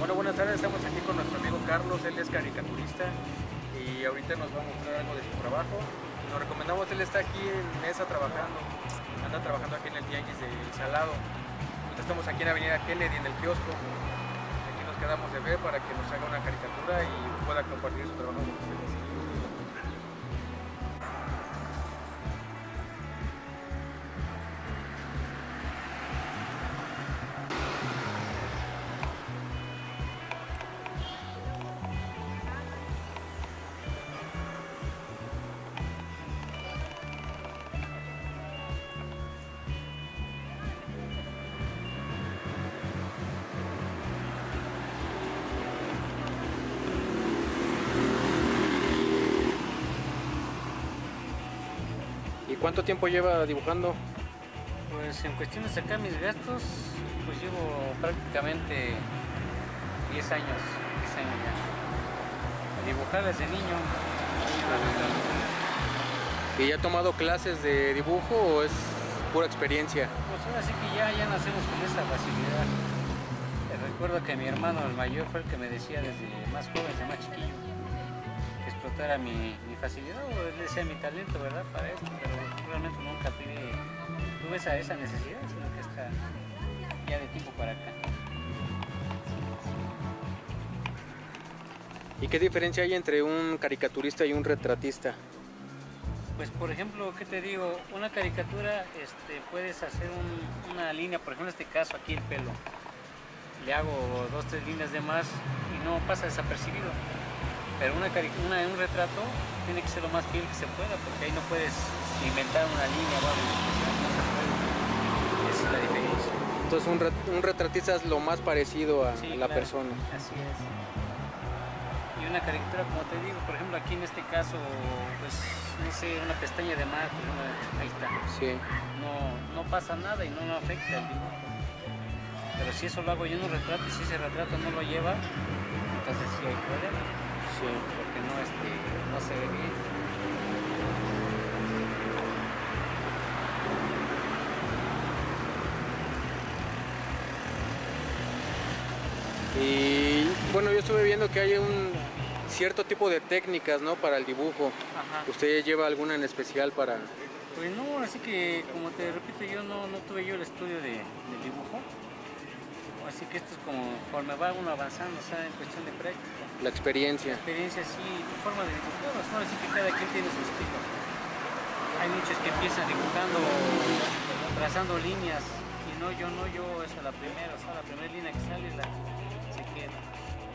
Bueno, buenas tardes, estamos aquí con nuestro amigo Carlos, él es caricaturista y ahorita nos va a mostrar algo de su trabajo. Nos recomendamos, él está aquí en Mesa trabajando, anda trabajando aquí en el Tianguis del Salado. Estamos aquí en Avenida Kennedy, en el kiosco. Aquí nos quedamos de ver para que nos haga una caricatura y pueda compartir su trabajo con ustedes. Cuánto tiempo lleva dibujando? Pues en cuestión de sacar mis gastos, pues llevo prácticamente 10 años, 10 años ya. A dibujar desde niño. ¿Y ya ha tomado clases de dibujo o es pura experiencia? Pues ahora sí que ya, ya nacemos con esa facilidad. Recuerdo que mi hermano, el mayor, fue el que me decía desde más joven, desde más chiquillo, que explotara mi, mi facilidad o decía mi talento, ¿verdad? Para esto, pero realmente nunca tuve, tuve esa, esa necesidad, sino que está ya de tiempo para acá. ¿Y qué diferencia hay entre un caricaturista y un retratista? Pues por ejemplo, ¿qué te digo? Una caricatura, este, puedes hacer un- una línea, por ejemplo en este caso aquí el pelo. Le hago dos, tres líneas de más y no pasa desapercibido. Pero una, una- un retrato tiene que ser lo más fiel que se pueda, porque ahí no puedes inventar una línea o algo no. Esa es la diferencia. Entonces un, ret- un retratista es lo más parecido a Sí, la claro, persona. Así es. Y una caricatura, como te digo, por ejemplo, aquí en este caso, pues, no sé, una pestaña de mar, por ejemplo, ahí está. Sí. no, no pasa nada y no, no afecta el dibujo. Pero si eso lo hago yo en un retrato y si ese retrato no lo lleva, entonces sí Sí. porque no, este, no se ve bien. Y bueno, yo estuve viendo que hay un cierto tipo de técnicas, ¿no? Para el dibujo. Ajá. ¿Usted lleva alguna en especial para...? Pues no, así que como te repito, yo no, no tuve yo el estudio de, de dibujo. Así que esto es como conforme va uno avanzando, o sea, en cuestión de práctica. La experiencia. experiencia sí, tu forma de dibujar, o sea, ahora sí que cada quien tiene su estilo. Hay muchos que empiezan dibujando, trazando líneas, y no, yo no, yo esa es la primera, o sea, la primera línea que sale la, se queda.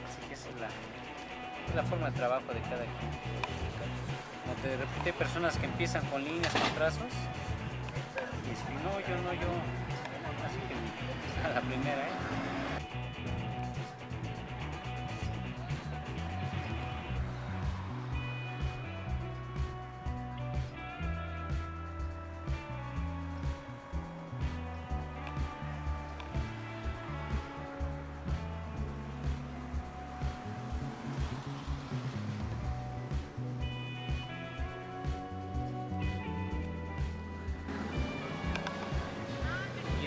Así que esa es la, es la forma de trabajo de cada quien. Como te repito, hay personas que empiezan con líneas, con trazos, y si no, yo no, yo, así que a la primera, ¿eh?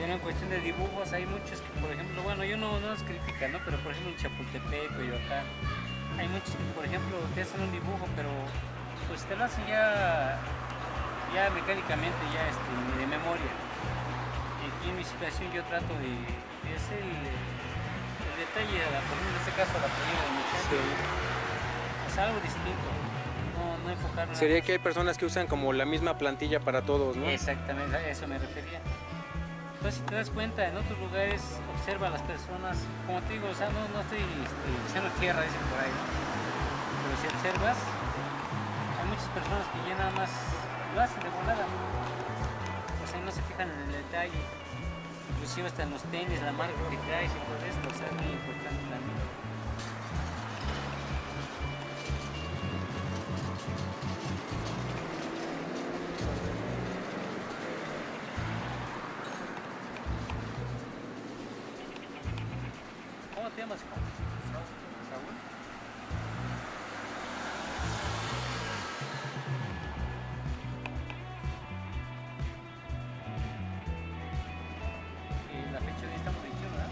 En cuestión de dibujos hay muchos que, por ejemplo, bueno, yo no, no los critica, ¿no? Pero por ejemplo en Chapultepec o acá hay muchos que, por ejemplo, te hacen un dibujo, pero pues te lo hacen ya, ya mecánicamente, ya este, de memoria. Y aquí en mi situación yo trato de, de hacer el, el detalle, de la, por ejemplo, en este caso la playera del muchacho, es algo distinto, no, no Sería que hay personas que usan como la misma plantilla para todos, ¿no? Exactamente, a eso me refería. Entonces, si te das cuenta, en otros lugares observa a las personas, como te digo, o sea, no, no estoy este, echando tierra, dicen por ahí, pero si observas, hay muchas personas que ya nada más lo hacen de volada, o sea, no se fijan en el detalle, inclusive hasta en los tenis, la marca que traes y todo esto, o sea, es muy importante también. Llamas? Saúl. Y la fecha de hoy estamos 21, ¿verdad?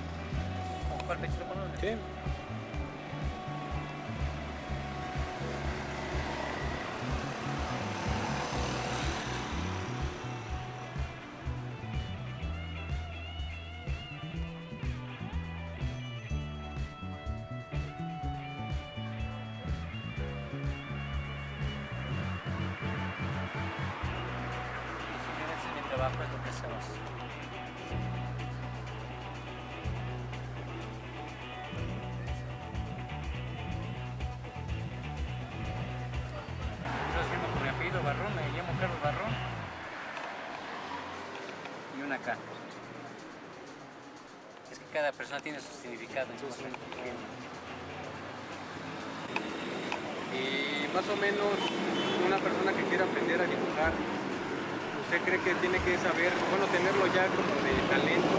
¿O cuál fecha lo ponemos? Sí. Trabajo, es lo que hacemos. Yo firmo con mi apellido Barrón, me llamo Carlos Barrón. Y una K. Es que cada persona tiene su significado. entonces, Y más o menos una persona que quiera aprender a dibujar, ¿usted cree que tiene que saber, bueno, tenerlo ya como de talento,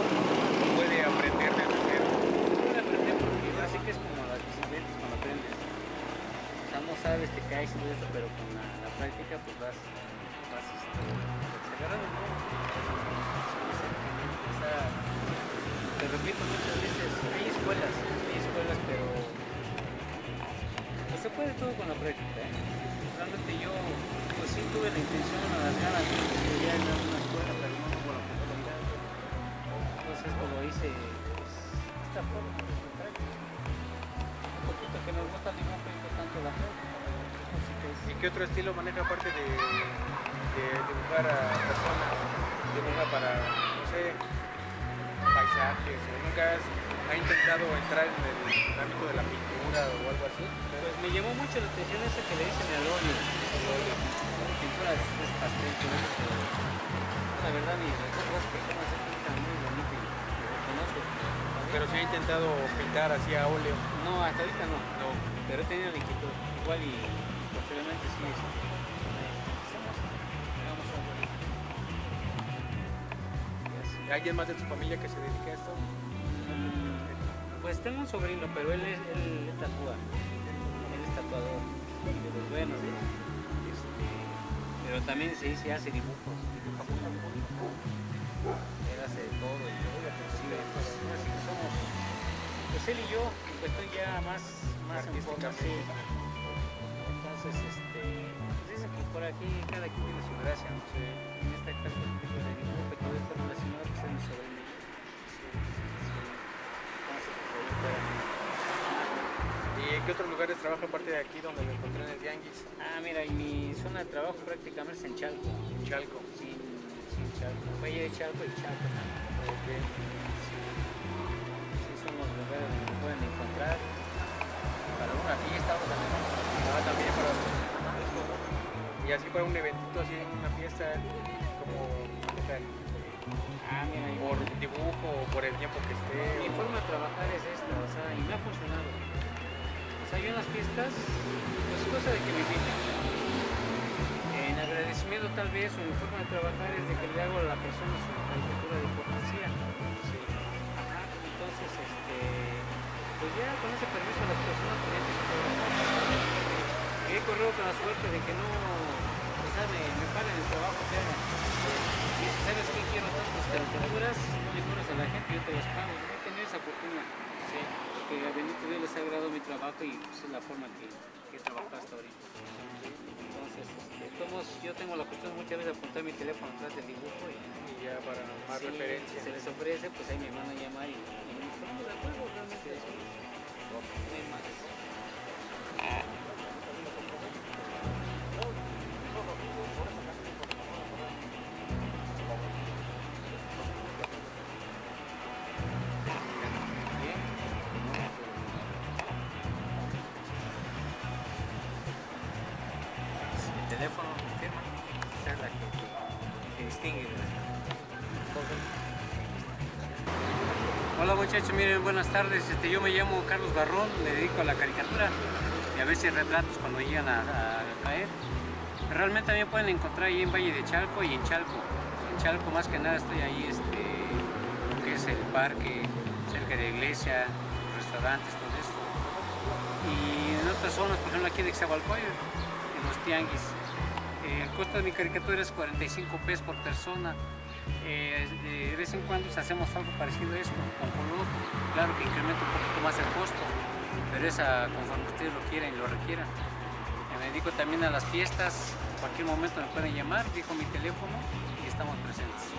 puede aprender desde cero? Pude aprender porque así que es como las bicicletas cuando aprendes. O sea, no sabes, te caes y todo eso, pero con la, la práctica pues vas, vas este, agarrando, ¿no? Sea, te repito muchas veces, hay escuelas, hay escuelas, pero pues, se puede todo con la práctica, ¿eh? Realmente yo, pues sí tuve la intención, las ganas de estudiar en una escuela, pero no tuve la oportunidad. Entonces lo hice pues, esta forma. Un poquito que nos gusta el dibujo y tanto la es- ¿Y qué otro estilo maneja aparte de, de dibujar a personas? Dibuja para, no sé, paisajes, o nunca has, ha intentado entrar en el ámbito de la pintura o algo así? Pues me llamó mucho la atención esa que le dicen al óleo. El óleo. Pintura es, es pastel, eso, la verdad mis que como se pinta muy bonito y lo. Pero si ha intentado pintar así a óleo. No, hasta ahorita no. No. Pero he tenido la inquietud. Igual y posiblemente sí. este, así. ¿Hay alguien más de tu familia que se dedique a esto? Pues tengo un sobrino, pero él es, él tatúa. Él es tatuador. De los buenos, ¿eh? Este, pero también se dice hace dibujos. Dibuja muy bonito. Él hace de todo y yo sí, pues, así que somos. Pues él y yo, pues estoy ya más, más en forma, sí. Entonces, este, pues dicen que por aquí cada quien tiene su gracia, no sé. En el tipo de dibujo que todo está relacionado, pues es mi ¿Y en qué otros lugares trabaja aparte de aquí donde me encontré en el Tianguis? Ah, mira, y mi zona de trabajo prácticamente es en Chalco. En Chalco. Sin, sin Chalco. Valle de Chalco y Chalco. ¿no? Sí. Sí, son los lugares donde me pueden encontrar. Para una fiesta o también. Ah, también para... Y así para un eventito, así una fiesta, como? Ah, mira, por dibujo o por el tiempo que esté. Mi o- forma de trabajar es esta, o sea, y me ha funcionado. Sea, yo en las fiestas, pues es cosa de que me inviten. En agradecimiento tal vez, o mi forma de trabajar es de que le hago a la persona su caricatura de. Ajá, entonces, este, pues ya con ese permiso las personas podían trabajar. Y he corrido con la suerte de que no, o sea, me, me pagan el trabajo que hagan. Si sabes que quiero tantas caricaturas, no le cobras a la gente, yo te las pago. Esa fortuna. Sí. Porque a bendito Dios les ha agradado mi trabajo y pues, es la forma que, que he trabajado hasta ahorita. Entonces, este, todos, yo tengo la costumbre muchas veces de apuntar mi teléfono atrás del dibujo y Y ya para más si referencia. se les ofrece, pues ahí me van a llamar y, y nos ponemos de acuerdo realmente. eso es. No hay más. Muchachos, miren, buenas tardes. Este, yo me llamo Carlos Barrón, me dedico a la caricatura y a veces retratos cuando llegan a, a caer. Realmente también pueden encontrar ahí en Valle de Chalco y en Chalco. En Chalco más que nada estoy ahí, este, que es el parque, cerca de la iglesia, restaurantes, todo esto. Y en otras zonas, por ejemplo aquí de Xabalcoyo, en los tianguis. Eh, el costo de mi caricatura es 45 pesos por persona. Eh, de vez en cuando hacemos algo parecido a esto, con color, claro que incrementa un poquito más el costo, pero es a, conforme ustedes lo quieren y lo requieran. Eh, me dedico también a las fiestas, en cualquier momento me pueden llamar, dijo mi teléfono y estamos presentes.